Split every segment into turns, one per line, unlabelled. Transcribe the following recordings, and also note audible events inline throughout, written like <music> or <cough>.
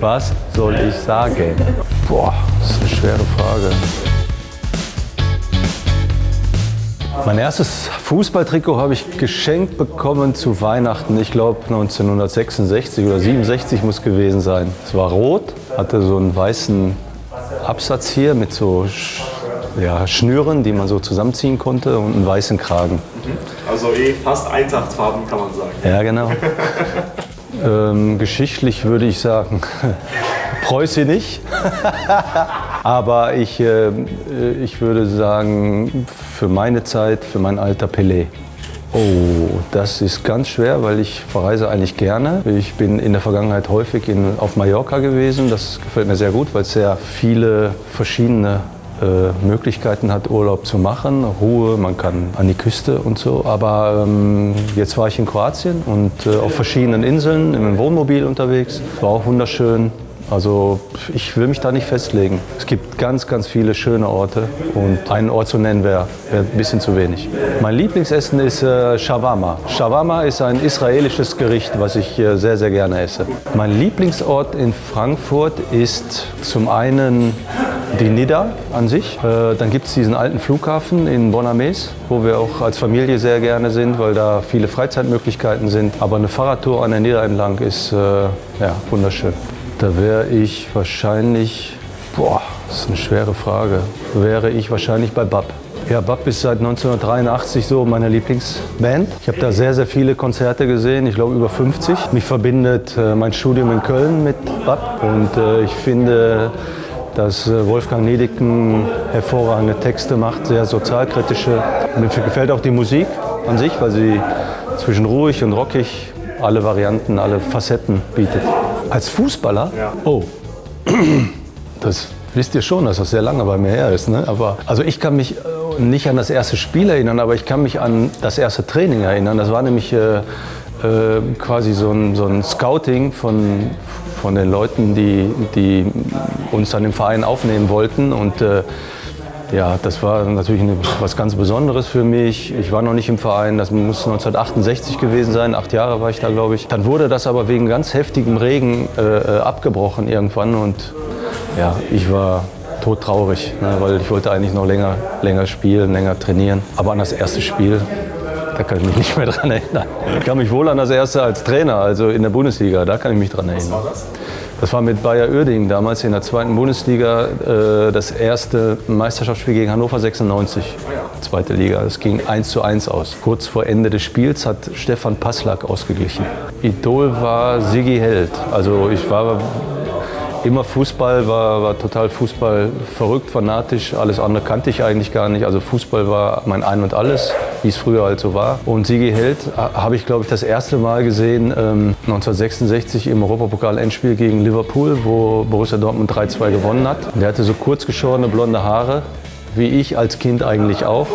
Was soll ich sagen? Boah, das ist eine schwere Frage. Mein erstes Fußballtrikot habe ich geschenkt bekommen zu Weihnachten. Ich glaube 1966 oder 67 muss gewesen sein. Es war rot, hatte so einen weißen Absatz hier mit so ja, Schnüren, die man so zusammenziehen konnte und einen weißen Kragen.
Also eh fast Eintrachtfarben kann man sagen.
Ja, genau. <laughs> ähm, geschichtlich würde ich sagen, <laughs> Preuße nicht. <laughs> Aber ich, äh, ich würde sagen, für meine Zeit, für mein Alter Pelé. Oh, das ist ganz schwer, weil ich verreise eigentlich gerne. Ich bin in der Vergangenheit häufig in, auf Mallorca gewesen. Das gefällt mir sehr gut, weil es sehr viele verschiedene äh, Möglichkeiten hat, Urlaub zu machen. Ruhe, man kann an die Küste und so. Aber ähm, jetzt war ich in Kroatien und äh, auf verschiedenen Inseln, im Wohnmobil unterwegs. War auch wunderschön. Also ich will mich da nicht festlegen. Es gibt ganz, ganz viele schöne Orte und einen Ort zu nennen wäre wär ein bisschen zu wenig. Mein Lieblingsessen ist äh, Shawarma. Shawarma ist ein israelisches Gericht, was ich äh, sehr, sehr gerne esse. Mein Lieblingsort in Frankfurt ist zum einen die Nidda an sich. Äh, dann gibt es diesen alten Flughafen in Bonames, wo wir auch als Familie sehr gerne sind, weil da viele Freizeitmöglichkeiten sind. Aber eine Fahrradtour an der Nidda entlang ist äh, ja, wunderschön. Da wäre ich wahrscheinlich, boah, das ist eine schwere Frage, wäre ich wahrscheinlich bei BAP. Ja, BAP ist seit 1983 so meine Lieblingsband. Ich habe da sehr, sehr viele Konzerte gesehen, ich glaube über 50. Mich verbindet äh, mein Studium in Köln mit BAP und äh, ich finde, dass äh, Wolfgang Niediken hervorragende Texte macht, sehr sozialkritische. Mir gefällt auch die Musik an sich, weil sie zwischen ruhig und rockig alle Varianten, alle Facetten bietet. Als Fußballer? Ja. Oh, <clears throat> das wisst ihr schon, dass das sehr lange bei mir her ist. Ne? Aber, also ich kann mich äh, nicht an das erste Spiel erinnern, aber ich kann mich an das erste Training erinnern. Das war nämlich äh, äh, quasi so ein, so ein Scouting von, von den Leuten, die, die uns dann im Verein aufnehmen wollten. Und äh, ja, das war natürlich eine, was ganz Besonderes für mich. Ich war noch nicht im Verein, das muss 1968 gewesen sein, acht Jahre war ich da, glaube ich. Dann wurde das aber wegen ganz heftigem Regen äh, äh, abgebrochen irgendwann und ja, ich war todtraurig, ne, weil ich wollte eigentlich noch länger, länger spielen, länger trainieren. Aber an das erste Spiel, da kann ich mich nicht mehr dran erinnern. Ich kann mich wohl an das erste als Trainer, also in der Bundesliga, da kann ich mich dran erinnern. Was war das? Das war mit Bayer Oerding damals in der zweiten Bundesliga äh, das erste Meisterschaftsspiel gegen Hannover 96, zweite Liga. Es ging 1 zu 1 aus. Kurz vor Ende des Spiels hat Stefan Passlack ausgeglichen. Idol war Sigi Held. Also ich war immer Fußball, war, war total Fußball verrückt, fanatisch. Alles andere kannte ich eigentlich gar nicht. Also Fußball war mein Ein und Alles, wie es früher halt so war. Und Sigi Held habe ich, glaube ich, das erste Mal gesehen ähm, 1966 im Europapokal-Endspiel gegen Liverpool, wo Borussia Dortmund 3-2 gewonnen hat. Der hatte so kurzgeschorene blonde Haare, wie ich als Kind eigentlich auch.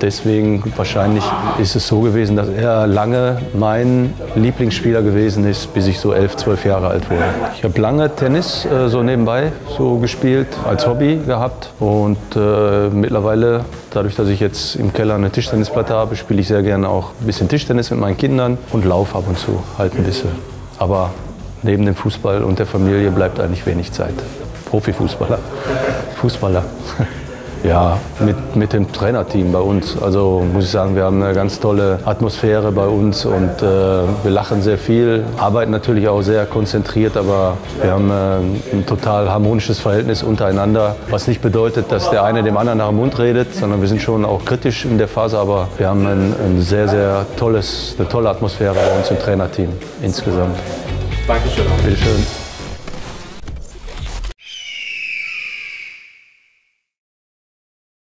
Deswegen wahrscheinlich ist es so gewesen, dass er lange mein Lieblingsspieler gewesen ist, bis ich so elf, zwölf Jahre alt wurde. Ich habe lange Tennis äh, so nebenbei so gespielt, als Hobby gehabt und äh, mittlerweile, dadurch, dass ich jetzt im Keller eine Tischtennisplatte habe, spiele ich sehr gerne auch ein bisschen Tischtennis mit meinen Kindern und laufe ab und zu halt ein bisschen. Aber neben dem Fußball und der Familie bleibt eigentlich wenig Zeit. Profifußballer, Fußballer. <laughs> Ja, mit, mit dem Trainerteam bei uns. Also muss ich sagen, wir haben eine ganz tolle Atmosphäre bei uns und äh, wir lachen sehr viel, arbeiten natürlich auch sehr konzentriert, aber wir haben äh, ein total harmonisches Verhältnis untereinander, was nicht bedeutet, dass der eine dem anderen nach dem Mund redet, sondern wir sind schon auch kritisch in der Phase, aber wir haben ein, ein sehr, sehr tolles, eine tolle Atmosphäre bei uns im Trainerteam insgesamt.
Dankeschön.
Bitteschön.